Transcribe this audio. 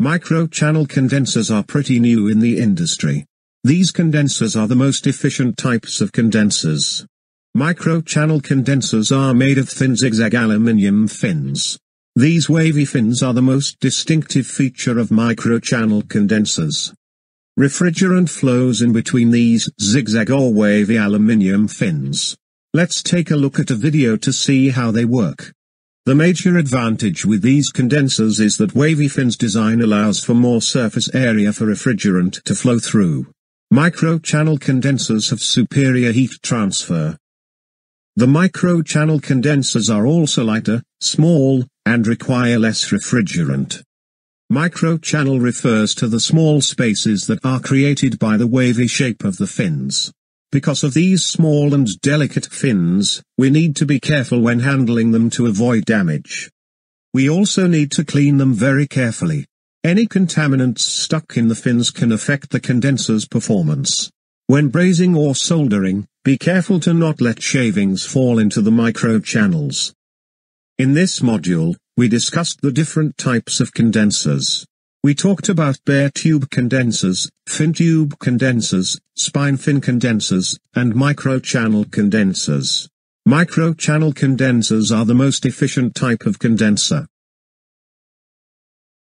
Microchannel condensers are pretty new in the industry. These condensers are the most efficient types of condensers. Microchannel condensers are made of thin zigzag aluminium fins. These wavy fins are the most distinctive feature of microchannel condensers. Refrigerant flows in between these zigzag or wavy aluminium fins. Let's take a look at a video to see how they work. The major advantage with these condensers is that wavy fins design allows for more surface area for refrigerant to flow through. Microchannel condensers have superior heat transfer. The microchannel condensers are also lighter, small, and require less refrigerant. Microchannel refers to the small spaces that are created by the wavy shape of the fins. Because of these small and delicate fins, we need to be careful when handling them to avoid damage. We also need to clean them very carefully. Any contaminants stuck in the fins can affect the condenser's performance. When brazing or soldering, be careful to not let shavings fall into the microchannels. In this module, we discussed the different types of condensers. We talked about bare tube condensers, fin tube condensers, spine fin condensers, and microchannel condensers. Microchannel condensers are the most efficient type of condenser.